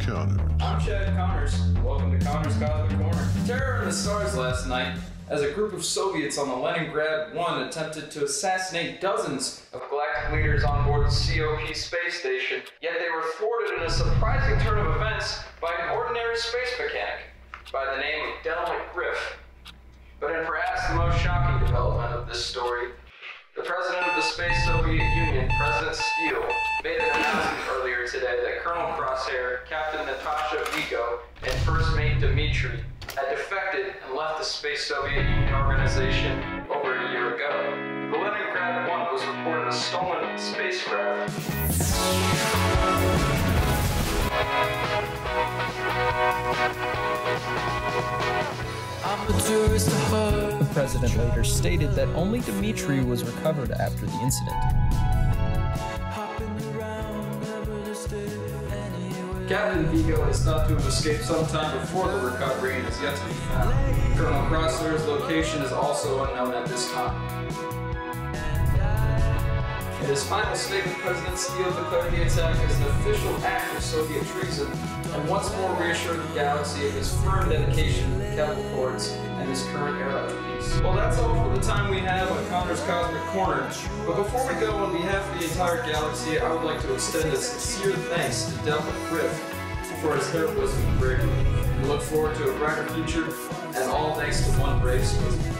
Connors. I'm Chad Connors. Welcome to Connors Cosmic Corner. Terror in the stars last night as a group of Soviets on the Leningrad 1 attempted to assassinate dozens of galactic leaders on board the COP space station, yet they were thwarted in a surprising turn of events by an ordinary space mechanic by the name of Del McGriff. But in perhaps the most shocking development of this story, the president of the Space Soviet Union, President Steele, made an announcement earlier today that Colonel Crosshair, Captain Natasha Vigo, and First Mate Dmitri had defected and left the Space Soviet Union organization over a year ago. The Leningrad 1 was reported a stolen spacecraft. The president later stated that only Dmitri was recovered after the incident. Captain Vigo is thought to have escaped sometime before the recovery and is yet to be found. Colonel Crosshair's location is also unknown at this time. His final statement, President Steele declared the attack as an official act of Soviet treason and once more reassured the galaxy of his firm dedication to the Keppel Accords and his current era of peace. Well, that's all for the time we have on Connor's Cosmic Corner. But before we go, on behalf of the entire galaxy, I would like to extend a sincere thanks to Del McGriff for his heroism and bravery. We look forward to a brighter future, and all thanks to one brave Smith.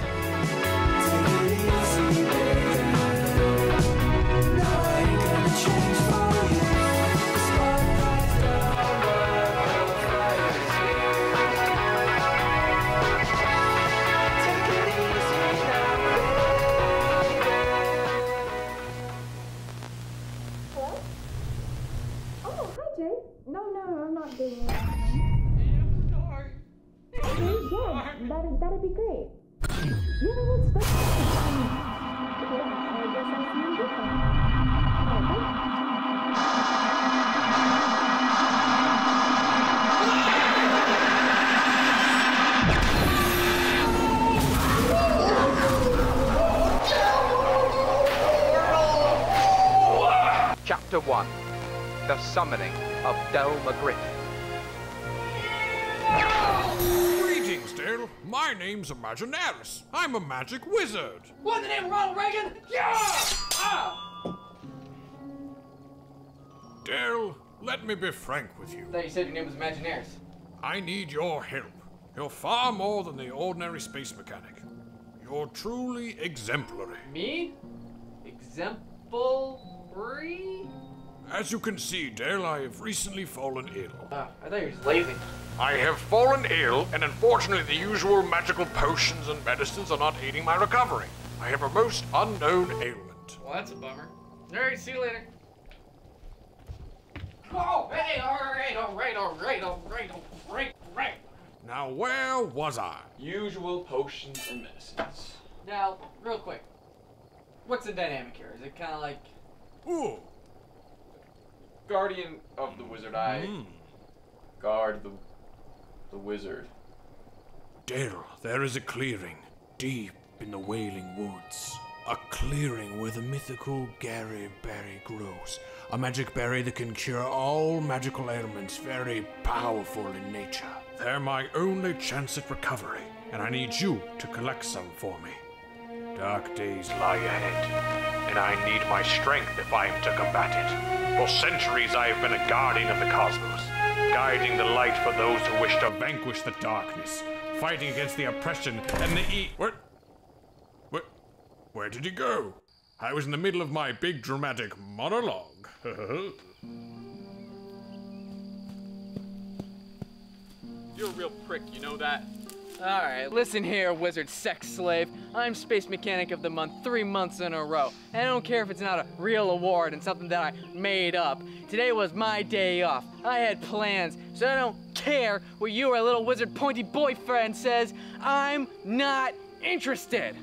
Jay. No, no, I'm not doing it. Okay, yeah, that'd, that'd be great. Yeah, no, that's, that's fine. Okay, I guess I'll see you later. Alright. Chapter 1 The Summoning of Del McGriff. Greetings, Dale. My name's Imaginarus. I'm a magic wizard. What the name of Ronald Reagan? Yeah! Ah! Dale, let me be frank with you. I thought you said your name was Imaginarus. I need your help. You're far more than the ordinary space mechanic. You're truly exemplary. Me? Exemplary? As you can see, Dale, I have recently fallen ill. Ah, I thought you were just lazy. I have fallen ill, and unfortunately, the usual magical potions and medicines are not aiding my recovery. I have a most unknown ailment. Well, that's a bummer. Alright, see you later. Oh, hey, alright, alright, alright, alright, alright, alright. Now, where was I? Usual potions and medicines. Now, real quick. What's the dynamic here? Is it kind of like. Ooh. Guardian of the Wizard Eye. Hmm. Guard the the wizard. Dale, there is a clearing deep in the Wailing Woods. A clearing where the mythical Gary berry grows. A magic berry that can cure all magical ailments, very powerful in nature. They're my only chance at recovery, and I need you to collect some for me. Dark days lie ahead, and I need my strength if I am to combat it. For centuries I have been a guardian of the cosmos, guiding the light for those who wish to vanquish the darkness, fighting against the oppression and the e. Where? Where? Where did he go? I was in the middle of my big dramatic monologue. You're a real prick, you know that? Alright, listen here, wizard sex slave. I'm Space Mechanic of the Month three months in a row. And I don't care if it's not a real award and something that I made up. Today was my day off. I had plans, so I don't care what you or a little wizard pointy boyfriend says. I'm not interested.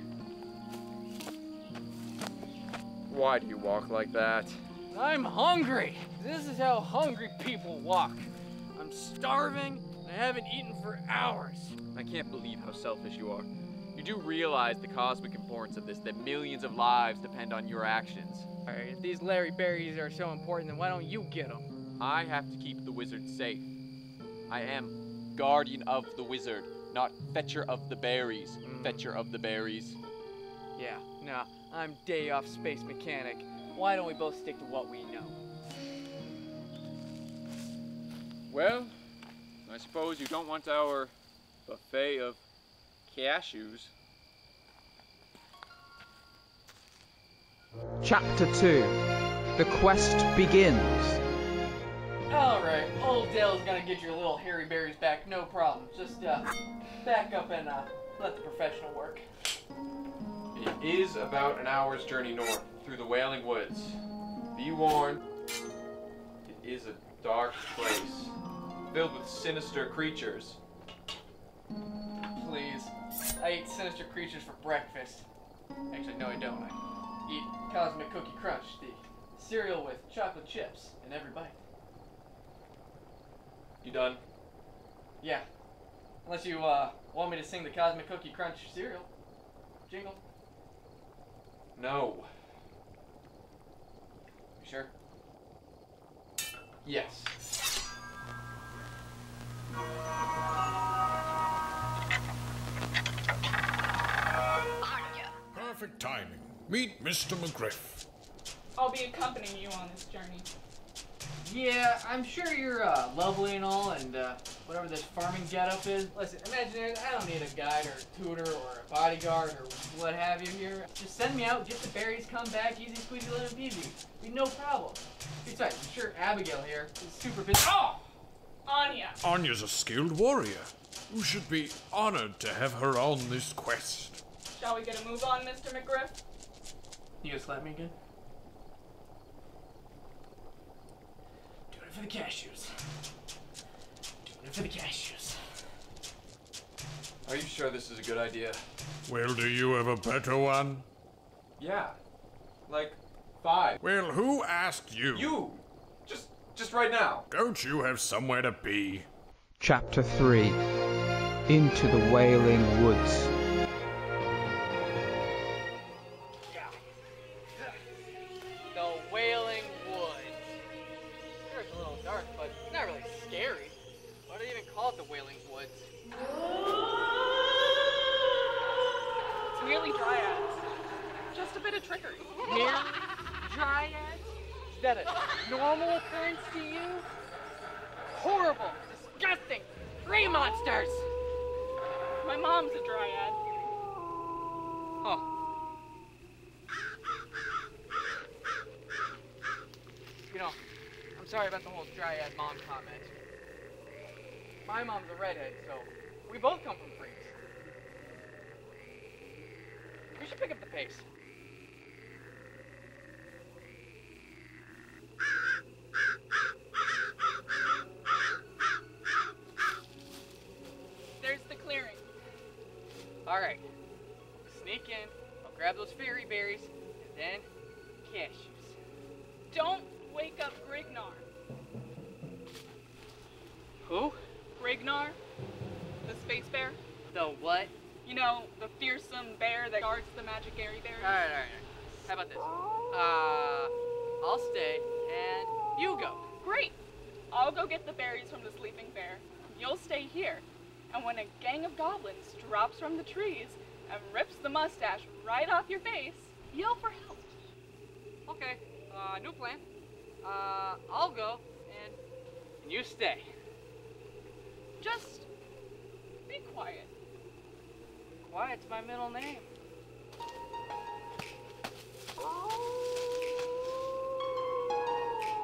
Why do you walk like that? I'm hungry. This is how hungry people walk. I'm starving and I haven't eaten for hours. I can't believe how selfish you are. You do realize the cosmic importance of this, that millions of lives depend on your actions. Alright, if these Larry Berries are so important, then why don't you get them? I have to keep the wizard safe. I am guardian of the wizard, not fetcher of the berries. Mm. Fetcher of the berries. Yeah, no, I'm day off space mechanic. Why don't we both stick to what we know? Well, I suppose you don't want our buffet of cashews. Chapter 2 The quest begins. Alright, old Dale's gonna get your little hairy berries back, no problem. Just, uh, back up and, uh, let the professional work. It is about an hour's journey north through the Wailing Woods. Be warned, it is a dark place, filled with sinister creatures. Please. I eat sinister creatures for breakfast. Actually, no, I don't. I eat Cosmic Cookie Crunch, the cereal with chocolate chips in every bite. You done? Yeah. Unless you, uh, want me to sing the Cosmic Cookie Crunch cereal. Jingle. No. You sure? Yes. Perfect timing. Meet Mr. McGriff. I'll be accompanying you on this journey. Yeah, I'm sure you're uh, lovely and all, and uh, whatever this farming getup is. Listen, imagine it. I don't need a guide or a tutor or a bodyguard or what have you here. Just send me out, get the berries, come back, easy squeezy lemon peasy. Be no problem. Besides, I'm sure Abigail here is super busy. Oh! Anya, Anya's a skilled warrior. You should be honored to have her on this quest. Shall we get a move on, Mr. McGriff? You gonna slap me again? Doing it for the cashews. Doing it for the cashews. Are you sure this is a good idea? Well, do you have a better one? Yeah. Like five. Well, who asked you? You! Just just right now. Don't you have somewhere to be? Chapter 3 Into the Wailing Woods. Sorry about the whole dryad mom comment. My mom's a redhead, so we both come from freaks. We should pick up the pace. There's the clearing. Alright. Sneak in, I'll grab those fairy berries, and then cashews. Don't wake up Grignar. Who? Grignar? The space bear? The what? You know, the fearsome bear guards the magic airy berries? Alright, alright, alright. How about this? Uh, I'll stay, and you go. Great! I'll go get the berries from the sleeping bear. You'll stay here. And when a gang of goblins drops from the trees and rips the mustache right off your face, yell for help. Okay, uh, new plan. Uh, I'll go, and, and you stay. Just be quiet. Quiet's my middle name.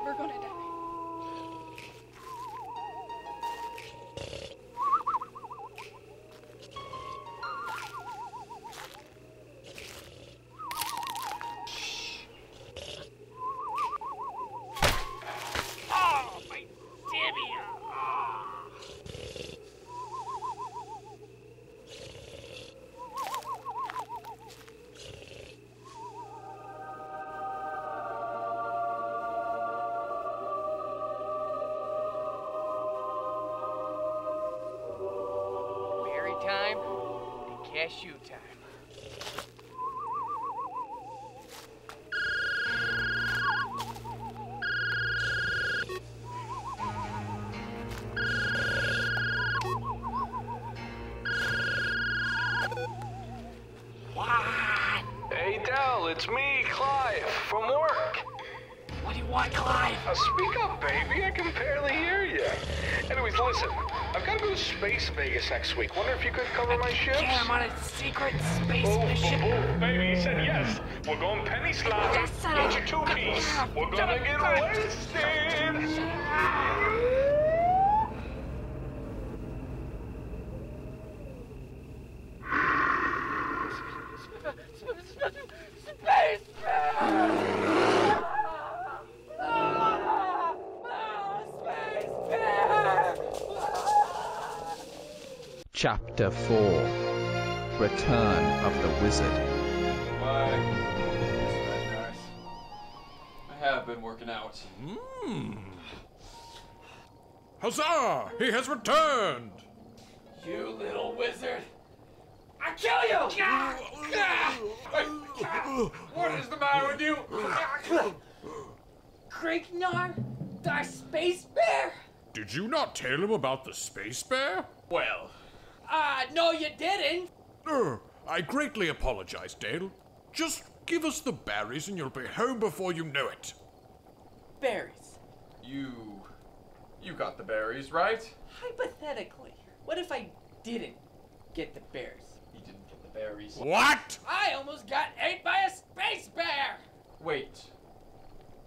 We're gonna die. shoe time. What? Hey, Del, it's me, Clive, from work. What do you want, Clive? Uh, speak up, baby. I can barely hear you. Anyways, listen. I've got to go to Space Vegas next week. Wonder if you could cover my shifts? Yeah, I'm on a secret space Oh, mission. oh, baby, he said yes. We're going penny slot. Yes, sir. Get your two piece. We're gonna get wasted. Return of the Wizard. Why? Isn't that nice? I have been working out. Hmm. Huzzah! He has returned! You little wizard! I kill you! What is the matter with you? Grignar, the space bear? Did you not tell him about the space bear? Well, Uh, no, you didn't. Er, I greatly apologize, Dale. Just give us the berries and you'll be home before you know it. Berries. you. You got the berries, right? Hypothetically, what if I didn't get the bears? He didn't get the berries. What? I almost got ate by a space bear! Wait.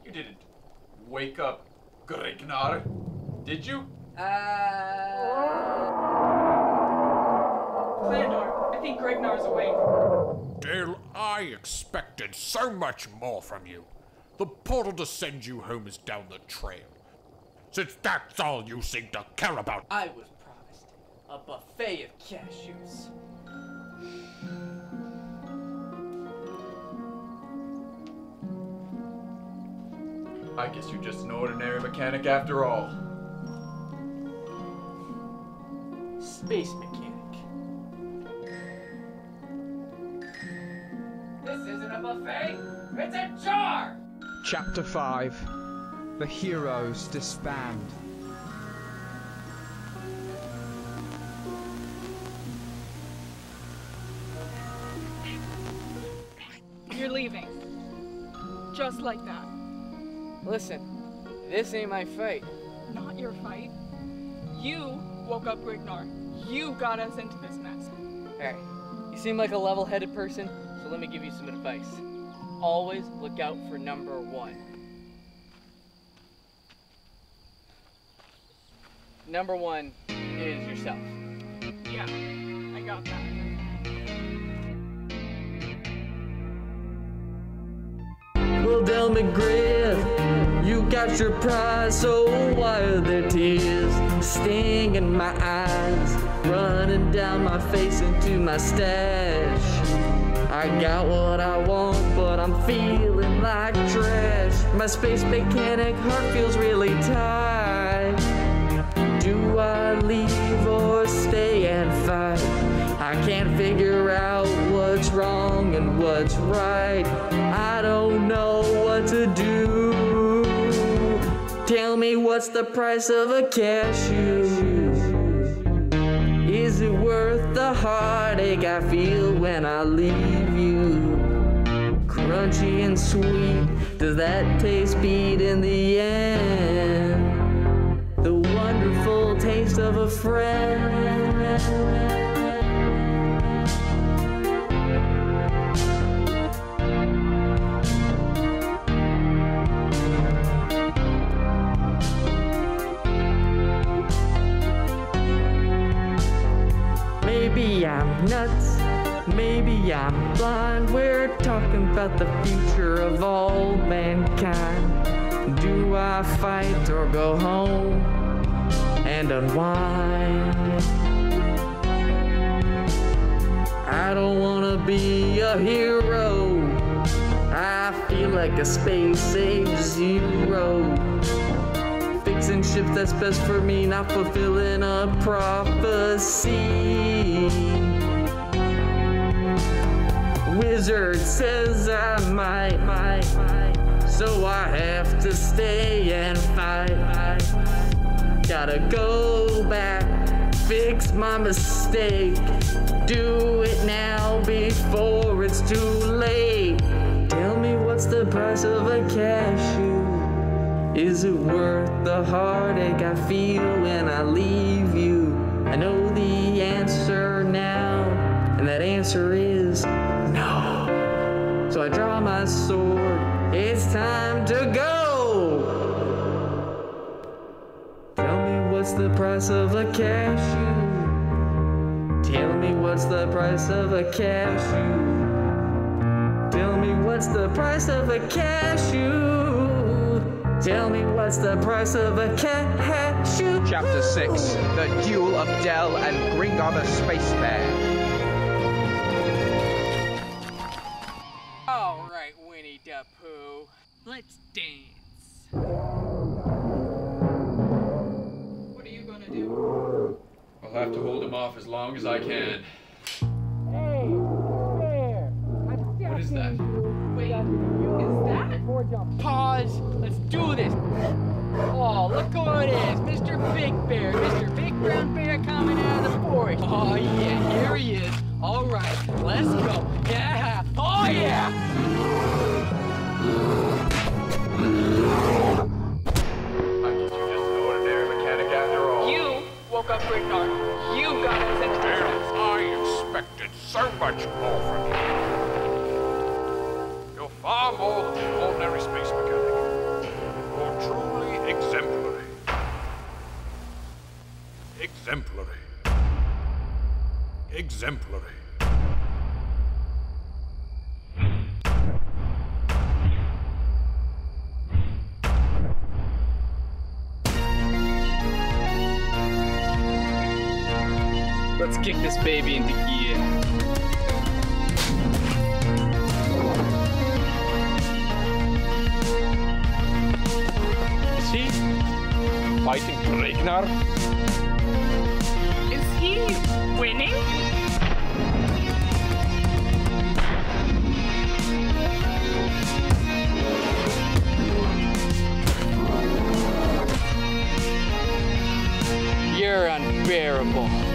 You didn't wake up Grignar, did you? Uh. Clandor, I think Grignar's awake. Dale, I expected so much more from you. The portal to send you home is down the trail. Since that's all you seem to care about. I was promised a buffet of cashews. I guess you're just an ordinary mechanic after all. Space mechanic. Buffet, it's a jar! Chapter 5 The Heroes Disband. You're leaving. Just like that. Listen, this ain't my fight. Not your fight. You woke up Grignar. You got us into this mess. Hey, you seem like a level headed person, so let me give you some advice. Always look out for number one. Number one is yourself. Yeah, I got that. Well, Del McGriff, you got your prize, so why are there tears stinging my eyes, running down my face into my stash? I got what I want, but I'm feeling like trash. My space mechanic heart feels really tight. Do I leave or stay and fight? I can't figure out what's wrong and what's right. I don't know what to do. Tell me what's the price of a cashew? It worth the heartache I feel when I leave you? Crunchy and sweet, does that taste beat in the end? The wonderful taste of a friend. Nuts, maybe I'm blind. We're talking about the future of all mankind. Do I fight or go home and unwind? I don't wanna be a hero. I feel like a space age zero. Fixing ship that's best for me, not fulfilling a prophecy. Wizard says I might, might, might, so I have to stay and fight. Gotta go back, fix my mistake. Do it now before it's too late. Tell me what's the price of a cashew? Is it worth the heartache I feel when I leave you? I know the answer now, and that answer is sword, it's time to go! Tell me what's the price of a cashew? Tell me what's the price of a cashew? Tell me what's the price of a cashew? Tell me what's the price of a cashew? Chapter 6 The Duel of Del and Grignar the Space Bear. Dance. What are you gonna do? I'll have to hold him off as long as I can. Hey, bear. What is that? Wait, is that? Pause. Let's do this. Oh, look who it is, Mr. Big Bear, Mr. Big Brown Bear coming out of the forest. Oh yeah, here he is. All right, let's go. Yeah. Oh yeah. Grignar. You got us into this. I expected so much more from you. You're far more than an ordinary space mechanic. You're truly exemplary. Exemplary. Exemplary. This baby into gear. Is he fighting Ragnar? Is he winning? You're unbearable.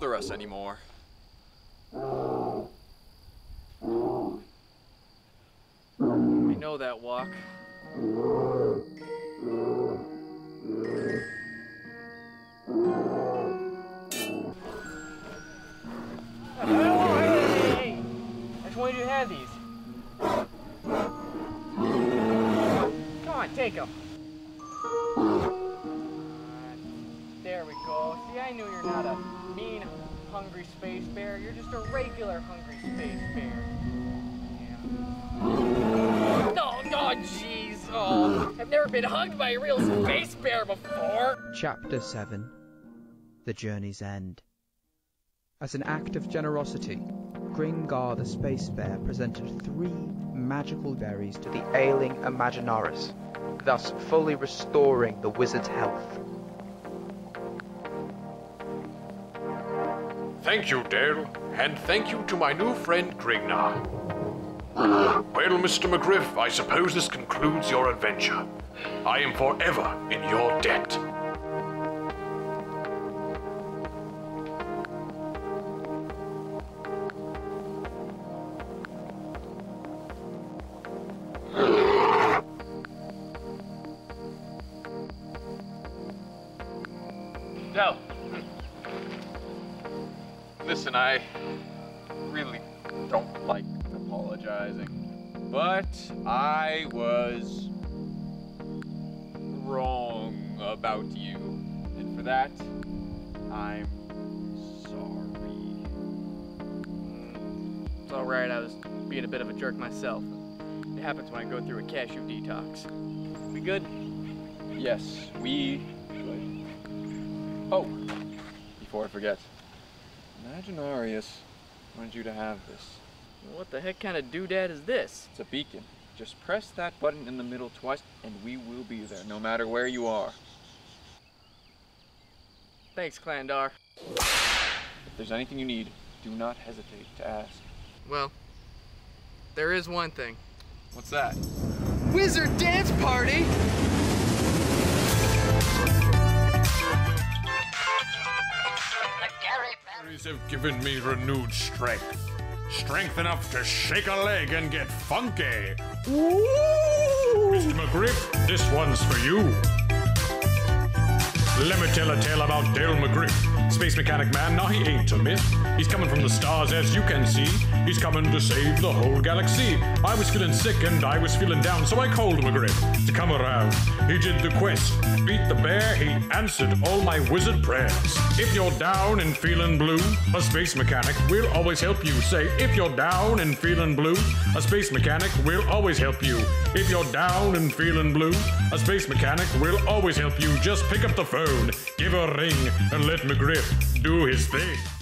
Bother us anymore. I know that walk. I wanted you to have these. Come on, take them. There we go. See, I knew you're not a mean, hungry space bear. You're just a regular hungry space bear. Yeah. Oh, no, no, jeez. Oh, I've never been hugged by a real space bear before. Chapter 7 The Journey's End. As an act of generosity, Grignar the Space Bear presented three magical berries to the ailing Imaginarus, thus fully restoring the wizard's health. Thank you, Dale, and thank you to my new friend Grignar. Well, Mr. McGriff, I suppose this concludes your adventure. I am forever in your Listen, I really don't like apologizing. But I was wrong about you. And for that, I'm sorry. It's alright, I was being a bit of a jerk myself. It happens when I go through a cashew detox. We good? Yes, we good. Oh, before I forget, Imaginarus wanted you to have this. What the heck kind of doodad is this? It's a beacon. Just press that button in the middle twice, and we will be there, no matter where you are. Thanks, Clandar. If there's anything you need, do not hesitate to ask. Well, there is one thing. What's that? Wizard dance party! Berries have given me renewed strength. Strength enough to shake a leg and get funky. Mr. McGriff, this one's for you. Let me tell a tale about Dale McGriff. Space mechanic man, now he ain't a myth. He's coming from the stars, as you can see. He's coming to save the whole galaxy. I was feeling sick and I was feeling down, so I called McGriff to come around. He did the quest, beat the bear, he answered all my wizard prayers. If you're down and feeling blue, a space mechanic will always help you. Say, if you're down and feeling blue, a space mechanic will always help you. If you're down and feeling blue, a space mechanic will always help you. Just pick up the phone, give a ring, and let McGriff do his thing.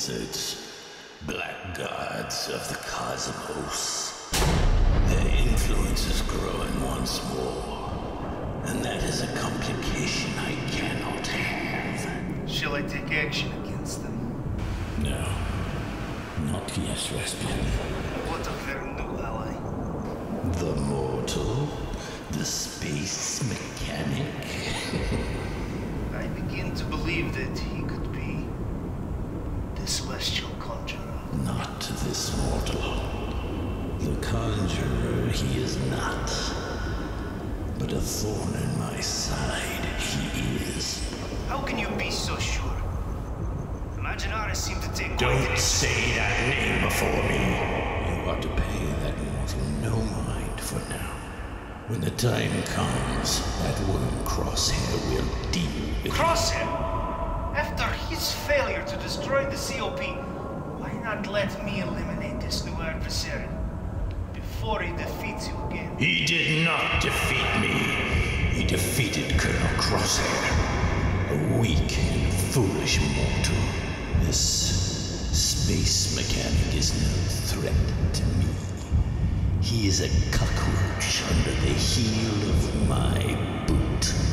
Wizards, black gods of the cosmos. Their influence is growing once more, and that is a complication I cannot have. Shall I take action against them? No, not yet, Raspian. What of their new ally? The mortal, the space mechanic. I begin to believe that he could be celestial conjurer. Not this mortal. The conjurer he is not. But a thorn in my side he is. How can you be so sure? Imaginarus seemed to take Don't say that name before me. You ought to pay that mortal no mind for now. When the time comes, that worm crosshair will deal with Crosshair? His failure to destroy the COP, why not let me eliminate this new adversary before he defeats you again? He did not defeat me. He defeated Colonel Crosshair, a weak and foolish mortal. This space mechanic is no threat to me. He is a cockroach under the heel of my boot.